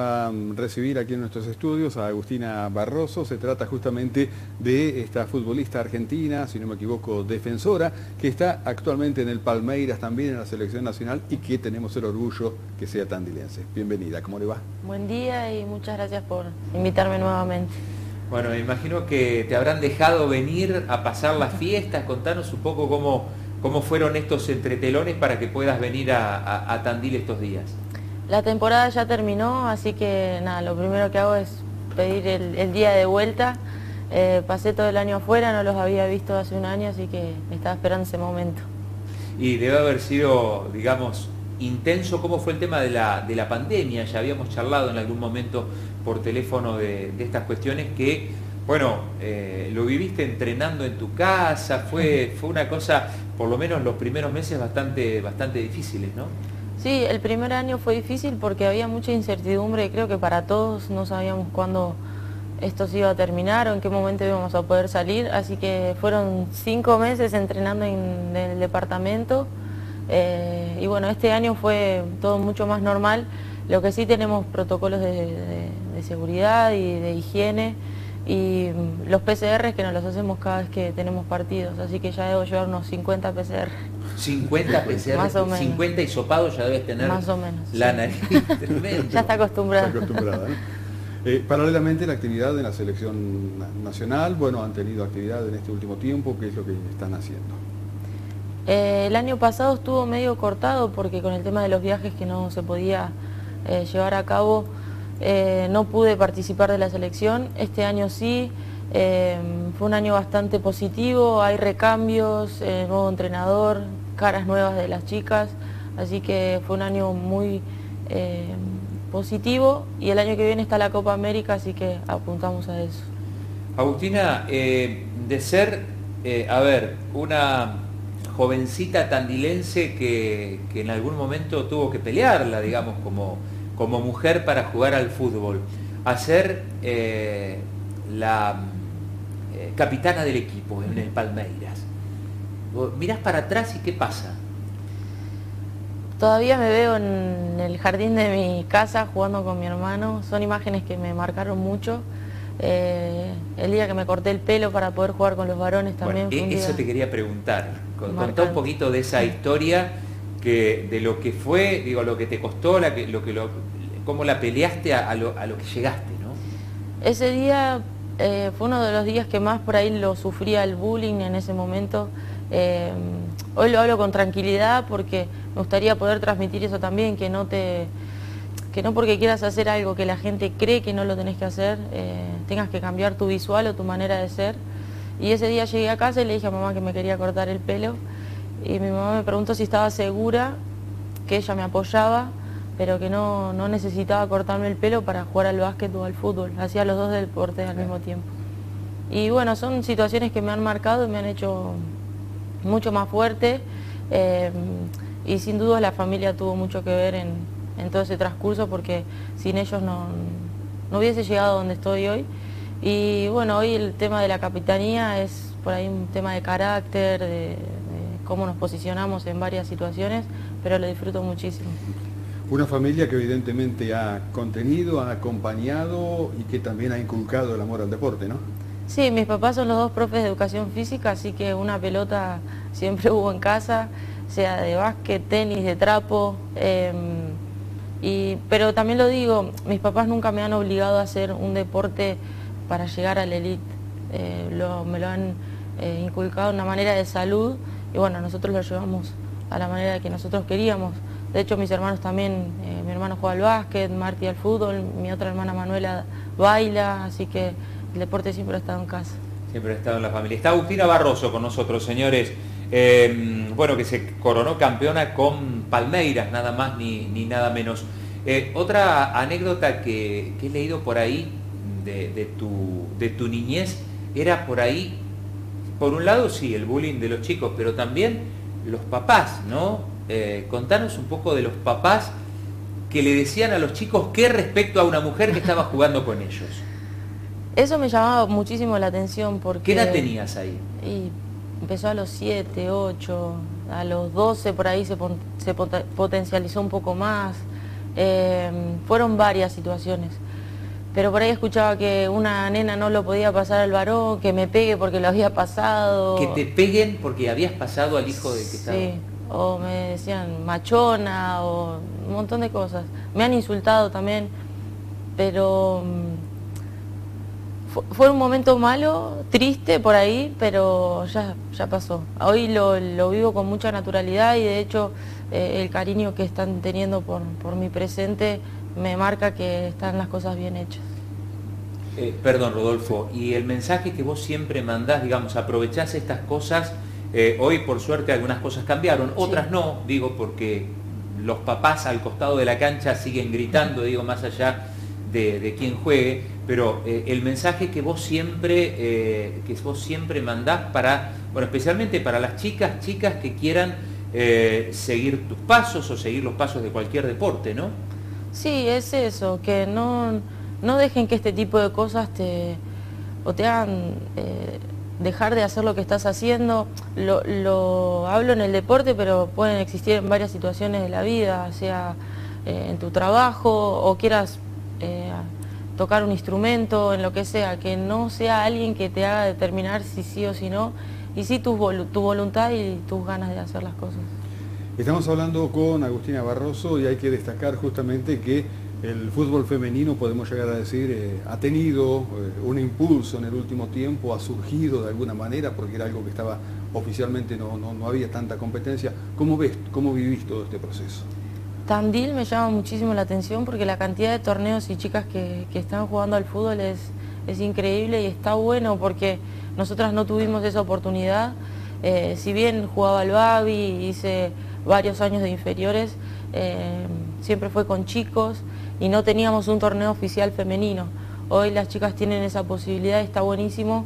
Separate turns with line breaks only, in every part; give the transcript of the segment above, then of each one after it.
a recibir aquí en nuestros estudios a Agustina Barroso. Se trata justamente de esta futbolista argentina, si no me equivoco, defensora, que está actualmente en el Palmeiras también en la selección nacional y que tenemos el orgullo que sea tandilense. Bienvenida, ¿cómo le va?
Buen día y muchas gracias por invitarme nuevamente.
Bueno, me imagino que te habrán dejado venir a pasar las fiestas. Contanos un poco cómo, cómo fueron estos entretelones para que puedas venir a Tandil estos días.
La temporada ya terminó, así que nada, lo primero que hago es pedir el, día de vuelta. Eh, pasé todo el año afuera, no los había visto hace un año, así que estaba esperando ese momento.
Y debe haber sido, digamos, intenso cómo fue el tema de la, de la pandemia. Ya habíamos charlado en algún momento por teléfono de, estas cuestiones que, bueno, eh, lo viviste entrenando en tu casa, fue, fue una cosa, por lo menos los primeros meses, bastante, bastante difíciles, ¿no?
Sí, el primer año fue difícil porque había mucha incertidumbre. Creo que para todos no sabíamos cuándo esto se iba a terminar o en qué momento íbamos a poder salir, así que fueron cinco meses entrenando en el departamento. Eh, y bueno, este año fue todo mucho más normal, lo que sí tenemos protocolos de seguridad y de higiene y los PCR que nos los hacemos cada vez que tenemos partidos, así que ya debo llevar unos 50 PCR.
50 PCR,
Más o menos.
50 hisopados ya debes tener
Más o menos,
la nariz.
ya está acostumbrada.
Está acostumbrada eh, paralelamente la actividad de la selección nacional, bueno, han tenido actividad en este último tiempo, ¿qué es lo que están haciendo?
Eh, el año pasado estuvo medio cortado porque con el tema de los viajes que no se podía eh, llevar a cabo, no pude participar de la selección. Este año sí, fue un año bastante positivo, hay recambios, nuevo entrenador, caras nuevas de las chicas, así que fue un año muy eh, positivo y el año que viene está la Copa América, así que apuntamos a eso.
Agustina, eh, de ser, eh, a ver, una jovencita tandilense que, en algún momento tuvo que pelearla, digamos, como, como mujer para jugar al fútbol, a ser la capitana del equipo en el Palmeiras mirás para atrás y qué pasa.
Todavía me veo en el jardín de mi casa jugando con mi hermano. Son imágenes que me marcaron mucho. Eh, el día que me corté el pelo para poder jugar con los varones también.
E eso te quería preguntar. Contá un poquito de esa historia que de lo que fue, digo, lo que te costó, la que, lo que lo, cómo la peleaste a, lo, que llegaste, ¿no?
Ese día eh, fue uno de los días que más por ahí lo sufría el bullying en ese momento. Eh, hoy lo hablo con tranquilidad porque me gustaría poder transmitir eso también, que no te que no porque quieras hacer algo que la gente cree que no lo tenés que hacer, eh, tengas que cambiar tu visual o tu manera de ser. Y ese día llegué a casa y le dije a mamá que me quería cortar el pelo y mi mamá me preguntó si estaba segura que ella me apoyaba, pero que no, no necesitaba cortarme el pelo para jugar al básquet o al fútbol, hacía los dos deportes al mismo tiempo. Y bueno, son situaciones que me han marcado y me han hecho mucho más fuerte eh, y sin duda la familia tuvo mucho que ver en, todo ese transcurso porque sin ellos no, hubiese llegado donde estoy hoy. Y bueno, hoy el tema de la capitanía es por ahí un tema de carácter, de, cómo nos posicionamos en varias situaciones, pero lo disfruto muchísimo.
Una familia que evidentemente ha contenido, ha acompañado y que también ha inculcado el amor al deporte, ¿no?
Sí, mis papás son los dos profes de educación física, así que una pelota siempre hubo en casa, sea de básquet, tenis, de trapo. Em, y, pero también lo digo, mis papás nunca me han obligado a hacer un deporte para llegar a la elite. Eh, me lo han eh, inculcado de una manera de salud y bueno, nosotros lo llevamos a la manera que nosotros queríamos. De hecho, mis hermanos también, eh, mi hermano juega al básquet, Marti al fútbol, mi otra hermana Manuela baila, así que el deporte siempre ha estado en casa.
Siempre ha estado en la familia. Está Agustina Barroso con nosotros, señores. Em, bueno, que se coronó campeona con Palmeiras, nada más ni, nada menos. Eh, otra anécdota que, he leído por ahí de, tu, de tu niñez era por ahí, por un lado sí, el bullying de los chicos, pero también los papás, ¿no? Eh, contanos un poco de los papás que le decían a los chicos qué respecto a una mujer que estaba jugando con ellos.
Eso me llamaba muchísimo la atención porque...
¿Qué edad tenías ahí?
Y empezó a los 7, 8, a los 12 por ahí se, potencializó un poco más. Eh, fueron varias situaciones. Pero por ahí escuchaba que una nena no lo podía pasar al varón, que me pegue porque lo había pasado.
Que te peguen porque habías pasado al hijo de que estaba.
Sí, o me decían machona o un montón de cosas. Me han insultado también, pero mm, fue un momento malo, triste por ahí, pero ya, ya pasó. Hoy lo, vivo con mucha naturalidad y de hecho eh, el cariño que están teniendo por, por mi presente me marca que están las cosas bien hechas.
Eh, perdón, Rodolfo, y el mensaje que vos siempre mandás, digamos, aprovechás estas cosas, eh, hoy por suerte algunas cosas cambiaron, otras no, digo, porque los papás al costado de la cancha siguen gritando, digo, más allá de, de quien juegue, pero eh, el mensaje que vos siempre, que vos siempre mandás para, bueno, especialmente para las chicas, chicas que quieran seguir tus pasos o seguir los pasos de cualquier deporte, ¿no?
Sí, es eso, que no, no dejen que este tipo de cosas te, o te hagan eh, dejar de hacer lo que estás haciendo. Lo, hablo en el deporte, pero pueden existir en varias situaciones de la vida, sea eh, en tu trabajo o quieras eh, tocar un instrumento, en lo que sea, que no sea alguien que te haga determinar si sí o si no, y sí tu, tu voluntad y tus ganas de hacer las cosas.
Estamos hablando con Agustina Barroso y hay que destacar justamente que el fútbol femenino, podemos llegar a decir, eh, ha tenido eh, un impulso en el último tiempo, ha surgido de alguna manera, porque era algo que estaba oficialmente, no, no, había tanta competencia. ¿Cómo ves, cómo vivís todo este proceso?
Tandil me llama muchísimo la atención porque la cantidad de torneos y chicas que, están jugando al fútbol es, es increíble y está bueno porque nosotras no tuvimos esa oportunidad. Eh, si bien jugaba al Babi, hice varios años de inferiores, eh, siempre fue con chicos y no teníamos un torneo oficial femenino. Hoy las chicas tienen esa posibilidad, está buenísimo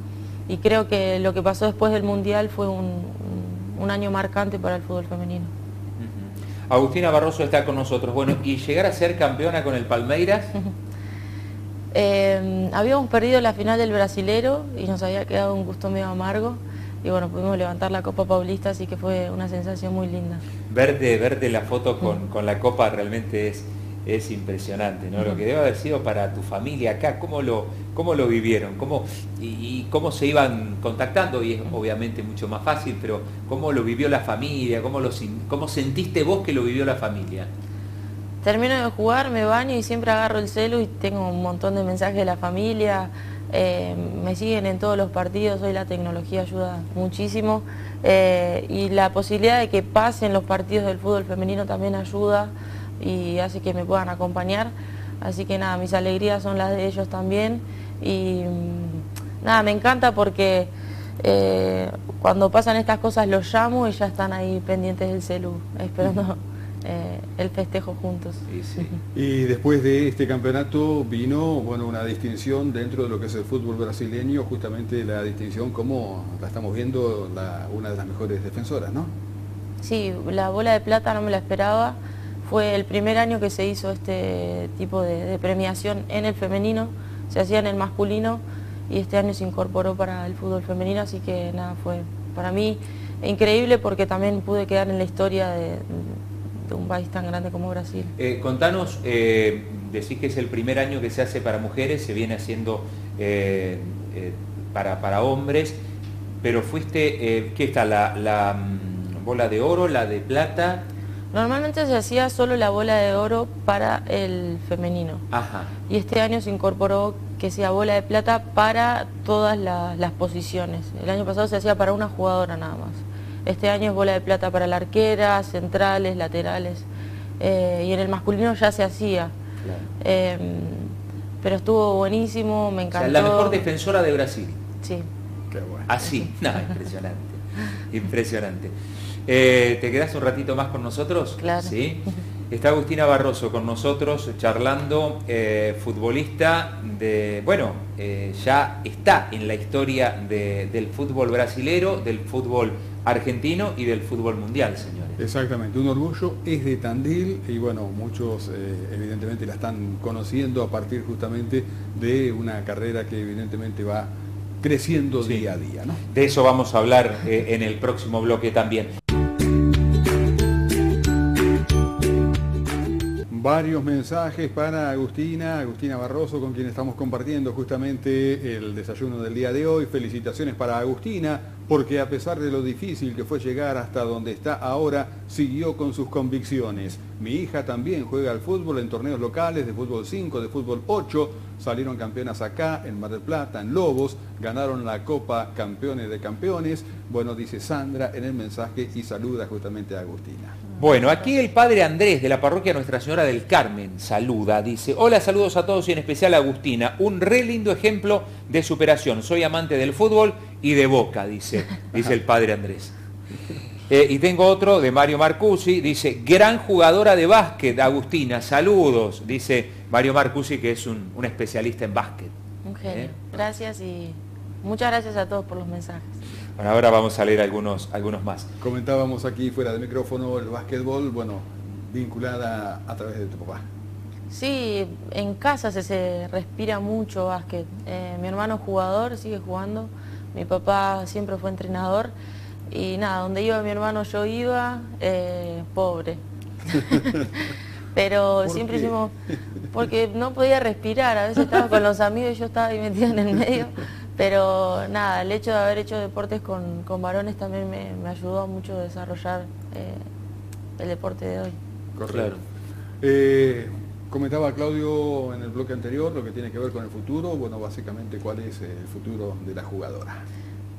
y creo que lo que pasó después del Mundial fue un, año marcante para el fútbol femenino.
Agustina Barroso está con nosotros. Bueno, ¿y llegar a ser campeona con el Palmeiras?
Eh, habíamos perdido la final del Brasilero y nos había quedado un gusto medio amargo y bueno, pudimos levantar la Copa Paulista, así que fue una sensación muy linda.
Verte, verte la foto con, la Copa realmente es, es impresionante, ¿no? Lo que debe haber sido para tu familia acá, cómo lo, cómo lo vivieron, cómo, y, cómo se iban contactando, y es obviamente mucho más fácil, pero cómo lo vivió la familia, cómo, lo, cómo sentiste vos que lo vivió la familia.
Termino de jugar, me baño y siempre agarro el celu y tengo un montón de mensajes de la familia, eh, me siguen en todos los partidos, hoy la tecnología ayuda muchísimo eh, y la posibilidad de que pasen los partidos del fútbol femenino también ayuda y hace que me puedan acompañar. Así que nada, mis alegrías son las de ellos también y mm, nada, me encanta porque eh, cuando pasan estas cosas los llamo y ya están ahí pendientes del celu, esperando eh, el festejo juntos.
Y después de este campeonato vino bueno, una distinción dentro de lo que es el fútbol brasileño, justamente la distinción como la estamos viendo, una de las mejores defensoras, ¿no?
Sí, la bola de plata no me la esperaba. Fue el primer año que se hizo este tipo de, premiación en el femenino, se hacía en el masculino y este año se incorporó para el fútbol femenino, así que nada, fue para mí increíble porque también pude quedar en la historia de, de un país tan grande como Brasil.
Eh, contanos, eh, decís que es el primer año que se hace para mujeres, se viene haciendo eh, para, para, hombres, pero fuiste, ¿qué está? La, mm, bola de oro, la de plata?
Normalmente se hacía solo la bola de oro para el femenino.
Ajá.
Y este año se incorporó que sea bola de plata para todas las posiciones. El año pasado se hacía para una jugadora nada más. Este año es bola de plata para la arquera, centrales, laterales. Eh, y en el masculino ya se hacía. Em, pero estuvo buenísimo, me encantó.
la mejor defensora de Brasil.
Sí.
Qué bueno. Así, no, impresionante. impresionante. Eh, ¿Te quedas un ratito más con nosotros?
Claro.
¿Sí? Está Agustina Barroso con nosotros charlando, eh, futbolista de, bueno, ya está en la historia del fútbol brasilero, del fútbol argentino y del fútbol mundial, señores.
Exactamente, un orgullo es de Tandil y bueno, muchos eh, evidentemente la están conociendo a partir justamente de una carrera que evidentemente va creciendo día a día. ¿no?
De eso vamos a hablar eh, en el próximo bloque también.
Varios mensajes para Agustina, Agustina Barroso, con quien estamos compartiendo justamente el desayuno del día de hoy. Felicitaciones para Agustina, porque a pesar de lo difícil que fue llegar hasta donde está ahora, siguió con sus convicciones. Mi hija también juega al fútbol en torneos locales de fútbol 5, de fútbol 8. Salieron campeonas acá, en Mar del Plata, en Lobos. Ganaron la Copa Campeones de Campeones. Bueno, dice Sandra en el mensaje y saluda justamente a Agustina.
Bueno, aquí el padre Andrés de la parroquia Nuestra Señora del Carmen saluda, dice, hola, saludos a todos y en especial a Agustina, un re lindo ejemplo de superación, soy amante del fútbol y de boca, dice, dice el padre Andrés. Eh, y tengo otro de Mario Marcusi, dice, gran jugadora de básquet, Agustina, saludos, dice Mario Marcusi, que es un, especialista en básquet.
Un genio. ¿Eh? Gracias y muchas gracias a todos por los mensajes.
Bueno, ahora vamos a leer algunos, algunos más.
Comentábamos aquí fuera del micrófono el básquetbol, bueno, vinculada a través de tu papá.
Sí, en casa se, respira mucho básquet. Eh, mi hermano es jugador, sigue jugando. Mi papá siempre fue entrenador. Y nada, donde iba mi hermano yo iba, eh, pobre. Pero siempre hicimos, porque no podía respirar, a veces estaba con los amigos y yo estaba ahí metida en el medio. Pero nada, el hecho de haber hecho deportes con, varones también me, ayudó mucho a desarrollar eh, el deporte de hoy.
Correcto. Eh, comentaba Claudio en el bloque anterior lo que tiene que ver con el futuro. Bueno, básicamente, ¿cuál es el futuro de la jugadora?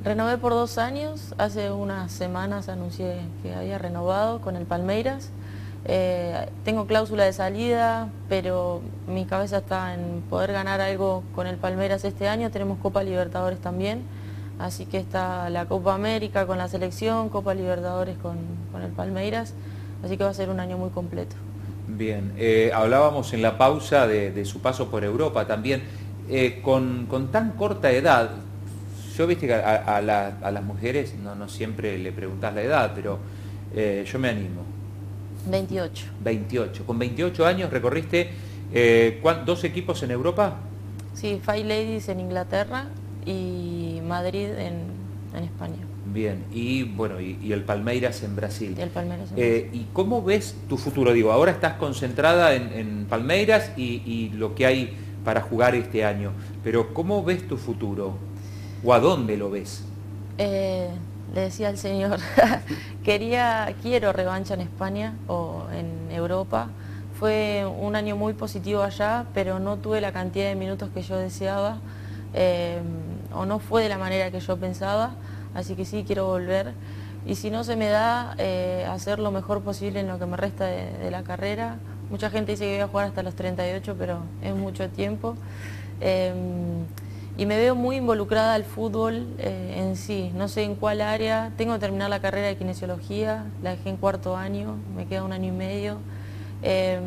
Renové por dos años. Hace unas semanas anuncié que había renovado con el Palmeiras. Eh, tengo cláusula de salida, pero mi cabeza está en poder ganar algo con el Palmeiras este año. Tenemos Copa Libertadores también, así que está la Copa América con la selección, Copa Libertadores con, el Palmeiras, así que va a ser un año muy completo.
Bien, eh, hablábamos en la pausa de, su paso por Europa también. Eh, con, tan corta edad, yo viste que a, las mujeres no, no, siempre le preguntas la edad, pero yo me animo
28.
28. Con 28 años recorriste eh, dos equipos en Europa.
Sí, Five Ladies en Inglaterra y Madrid en, España.
Bien, y bueno, y, el Palmeiras en Brasil.
Y el Palmeiras
eh, ¿Y cómo ves tu futuro? Digo, ahora estás concentrada en, Palmeiras y, lo que hay para jugar este año, pero ¿cómo ves tu futuro? ¿O a dónde lo ves?
Eh, le decía al señor, quería, quiero revancha en España o en Europa. Fue un año muy positivo allá, pero no tuve la cantidad de minutos que yo deseaba eh, o no fue de la manera que yo pensaba, así que sí quiero volver. Y si no se me da, eh, hacer lo mejor posible en lo que me resta de, la carrera. Mucha gente dice que voy a jugar hasta los 38, pero es mucho tiempo. Eh, y me veo muy involucrada al fútbol eh, en sí, no sé en cuál área, tengo que terminar la carrera de kinesiología, la dejé en cuarto año, me queda un año y medio, em,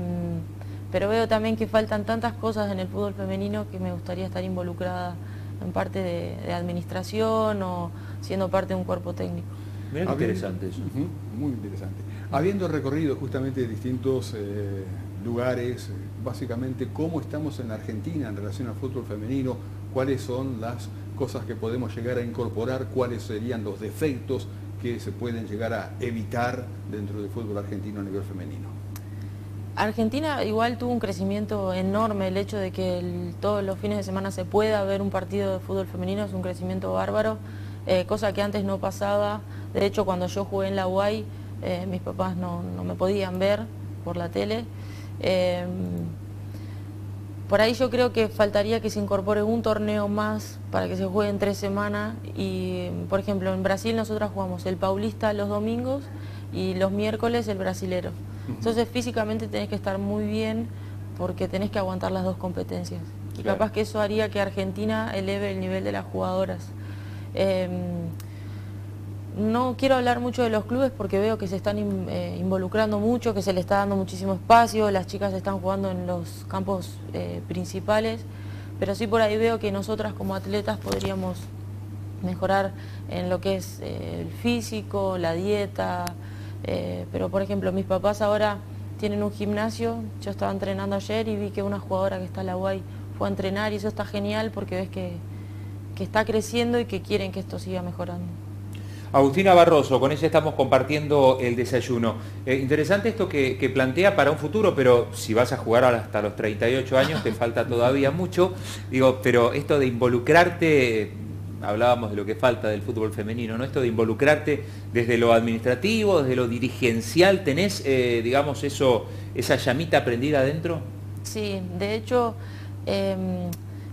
pero veo también que faltan tantas cosas en el fútbol femenino que me gustaría estar involucrada en parte de, administración o siendo parte de un cuerpo técnico.
Muy interesante eso.
muy interesante. Habiendo recorrido justamente distintos eh, lugares, básicamente cómo estamos en Argentina en relación al fútbol femenino, cuáles son las cosas que podemos llegar a incorporar, cuáles serían los defectos que se pueden llegar a evitar dentro del fútbol argentino a nivel femenino.
Argentina igual tuvo un crecimiento enorme, el hecho de que todos los fines de semana se pueda ver un partido de fútbol femenino es un crecimiento bárbaro, eh, cosa que antes no pasaba. De hecho, cuando yo jugué en la UAI, eh, mis papás no, me podían ver por la tele. Eh, por ahí yo creo que faltaría que se incorpore un torneo más para que se juegue en tres semanas y, por ejemplo, en Brasil nosotros jugamos el paulista los domingos y los miércoles el brasilero. Entonces físicamente tenés que estar muy bien porque tenés que aguantar las dos competencias. Y capaz que eso haría que Argentina eleve el nivel de las jugadoras. Em, no quiero hablar mucho de los clubes porque veo que se están eh, involucrando mucho, que se le está dando muchísimo espacio, las chicas están jugando en los campos eh, principales, pero sí por ahí veo que nosotras como atletas podríamos mejorar en lo que es eh, el físico, la dieta, pero por ejemplo mis papás ahora tienen un gimnasio, yo estaba entrenando ayer y vi que una jugadora que está en la UAI fue a entrenar y eso está genial porque ves que está creciendo y que quieren que esto siga mejorando.
Agustina Barroso, con ella estamos compartiendo el desayuno. Eh, interesante esto que, plantea para un futuro, pero si vas a jugar hasta los 38 años, te falta todavía mucho. Digo, pero esto de involucrarte, hablábamos de lo que falta del fútbol femenino, ¿no? Esto de involucrarte desde lo administrativo, desde lo dirigencial, ¿tenés, eh, digamos, eso, esa llamita prendida adentro?
Sí, de hecho... Em,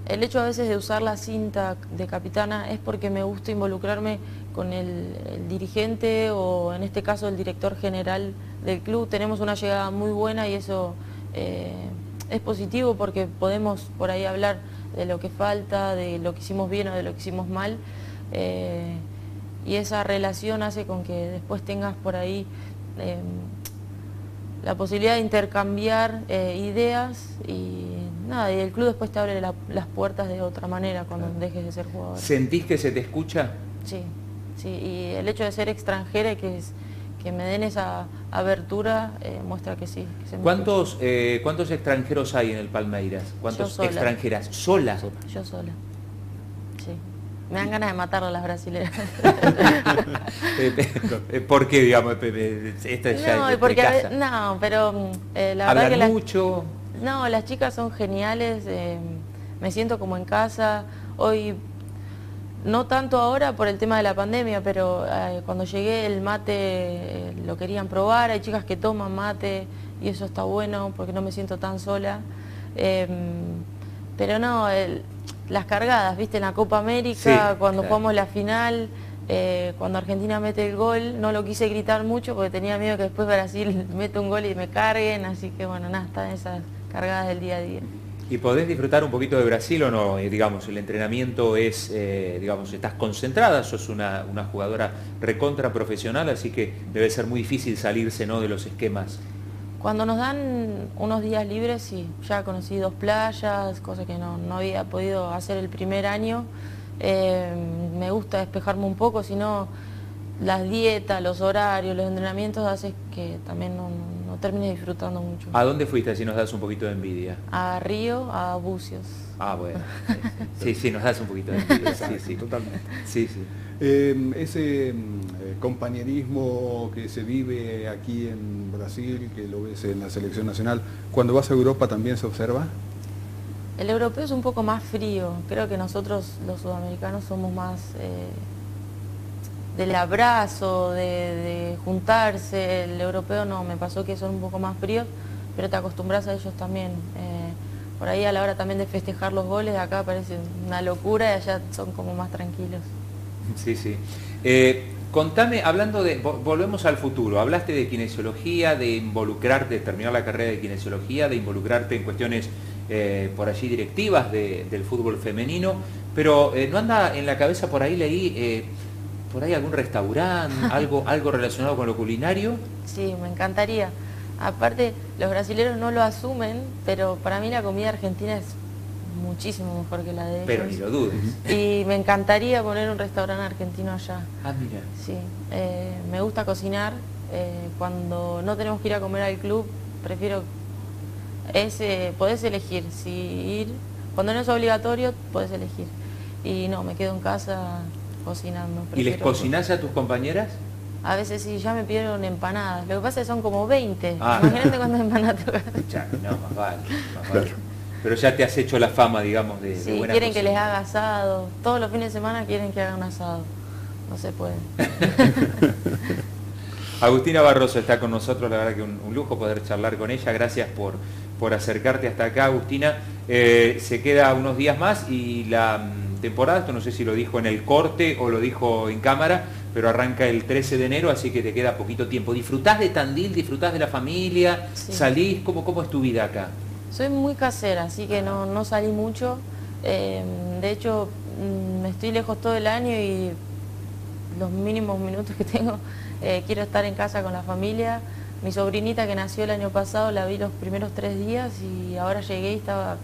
el hecho a veces de usar la cinta de capitana es porque me gusta involucrarme con el, dirigente o en este caso el director general del club. Tenemos una llegada muy buena y eso eh, es positivo porque podemos por ahí hablar de lo que falta, de lo que hicimos bien o de lo que hicimos mal. Eh, y esa relación hace con que después tengas por ahí eh, la posibilidad de intercambiar ideas y nada, y el club después te abre las puertas de otra manera cuando dejes de ser jugador.
¿Sentís que se te escucha?
Sí, sí, y el hecho de ser extranjera y que, que me den esa abertura eh, muestra que sí.
¿Cuántos, eh, ¿Cuántos extranjeros hay en el Palmeiras? ¿Cuántos extranjeras? ¿Sola?
Yo sola. Sí. Me dan ganas de matarlo a las brasileñas.
¿Por qué, digamos?
Esta no, porque, no, pero mm, eh, la verdad que
mucho?
No, las chicas son geniales, eh, me siento como en casa. Hoy, no tanto ahora por el tema de la pandemia, pero eh, cuando llegué el mate eh, lo querían probar, hay chicas que toman mate y eso está bueno porque no me siento tan sola. Em, pero no, las cargadas, viste, en la Copa América, cuando jugamos la final, cuando Argentina mete el gol, no lo quise gritar mucho porque tenía miedo que después Brasil mete un gol y me carguen, así que bueno, nada, está en esas cargadas del día a día.
¿Y podés disfrutar un poquito de Brasil o no? Eh, digamos, el entrenamiento es, eh, digamos, estás concentrada, sos una, jugadora recontra profesional, así que debe ser muy difícil salirse ¿no? de los esquemas.
Cuando nos dan unos días libres, sí, ya conocí dos playas, cosas que no, había podido hacer el primer año. Eh, me gusta despejarme un poco, si no las dietas, los horarios, los entrenamientos hacen que también no, termine disfrutando mucho.
¿A dónde fuiste si nos das un poquito de envidia?
A Río, a Bucios.
Ah, bueno. Sí, sí, nos das un poquito de envidia. sí, sí, totalmente.
Sí, sí. Em, ese em, eh, compañerismo que se vive aquí en Brasil, que lo ves en la selección nacional, cuando vas a Europa también se observa?
El europeo es un poco más frío. Creo que nosotros los sudamericanos somos más... Eh, del abrazo, de, juntarse. El europeo no, me pasó que son un poco más fríos, pero te acostumbras a ellos también. Eh, por ahí a la hora también de festejar los goles, acá parece una locura y allá son como más tranquilos.
Sí, sí. Eh, contame, hablando de, volvemos al futuro, hablaste de kinesiología, de involucrarte, terminar la carrera de kinesiología, de involucrarte en cuestiones eh, por allí directivas del fútbol femenino, pero ¿no anda en la cabeza por ahí leí por ahí algún restaurante, algo, algo relacionado con lo culinario?
Sí, me encantaría. Aparte, los brasileños no lo asumen, pero para mí la comida argentina es muchísimo mejor que la de ellos.
Pero ni lo dudes.
Y me encantaría poner un restaurante argentino allá.
Ah, mira.
Sí, eh, me gusta cocinar. Eh, cuando no tenemos que ir a comer al club, prefiero... ese podés elegir si ir. Cuando no es obligatorio, podés elegir. Y no, me quedo en casa cocinando.
¿Y les cocinás a tus compañeras?
A veces sí, ya me pidieron empanadas. Lo que pasa es que son como 20. Ah. Imagínate cuántas empanadas
No, más vale, Pero ya te has hecho la fama, digamos, de,
sí, quieren que les haga asado. Todos los fines de semana quieren que haga un asado. No se puede.
Agustina Barroso está con nosotros, la verdad que un, lujo poder charlar con ella. Gracias por, por acercarte hasta acá, Agustina. Eh, se queda unos días más y la temporada, esto no sé si lo dijo en el corte o lo dijo en cámara, pero arranca el 13 de enero, así que te queda poquito tiempo. ¿Disfrutás de Tandil? ¿Disfrutás de la familia? ¿Salís? ¿Cómo, ¿Cómo es tu vida acá?
Soy muy casera, así que no, no salí mucho. Eh, de hecho, mm, me estoy lejos todo el año y los mínimos minutos que tengo eh, quiero estar en casa con la familia. Mi sobrinita que nació el año pasado la vi los primeros tres días y ahora llegué y estaba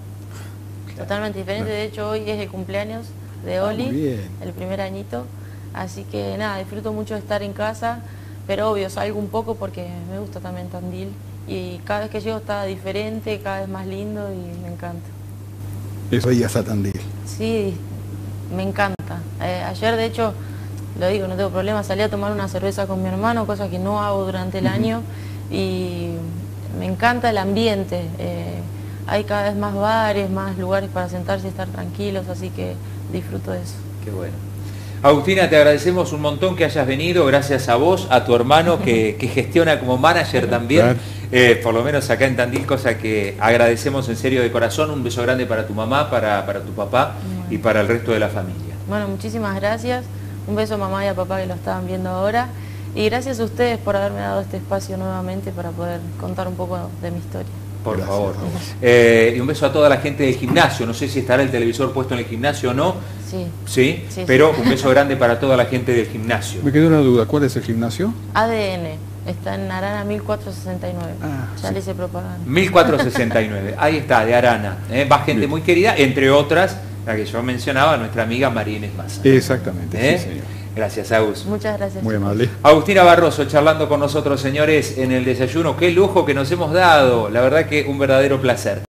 totalmente diferente. De hecho, hoy es el cumpleaños de ah, Oli, el primer añito. Así que nada, disfruto mucho de estar en casa, pero obvio, salgo un poco porque me gusta también Tandil. Y cada vez que llego está diferente, cada vez más lindo y me encanta.
Eso ya está Tandil.
Sí, me encanta. Eh, ayer de hecho lo digo, no tengo problema, salí a tomar una cerveza con mi hermano, cosa que no hago durante el año y me encanta el ambiente. Eh, hay cada vez más bares, más lugares para sentarse y estar tranquilos, así que disfruto de eso.
Qué bueno. Agustina, te agradecemos un montón que hayas venido, gracias a vos, a tu hermano que, gestiona como manager también, eh, por lo menos acá en Tandil, cosa que agradecemos en serio de corazón. Un beso grande para tu mamá, para, para tu papá y para el resto de la familia.
Bueno, muchísimas gracias. Un beso a mamá y a papá que lo estaban viendo ahora. Y gracias a ustedes por haberme dado este espacio nuevamente para poder contar un poco de mi historia.
Por favor. Eh, y un beso a toda la gente del gimnasio. No sé si estará el televisor puesto en el gimnasio o no.
Sí.
¿Sí? Pero un beso grande para toda la gente del gimnasio.
Me quedó una duda. ¿Cuál es el gimnasio?
ADN. Está en Arana 1469. Ah, ya le hice propaganda.
1469. Ahí está, de Arana. ¿eh? Va gente muy querida, entre otras, la que yo mencionaba, nuestra amiga Marínez Massa.
Exactamente,
sí, ¿Eh? señor. Gracias, Agus.
Muchas gracias.
Muy amable.
Agustina Barroso charlando con nosotros, señores, en el desayuno. Qué lujo que nos hemos dado. La verdad que un verdadero placer.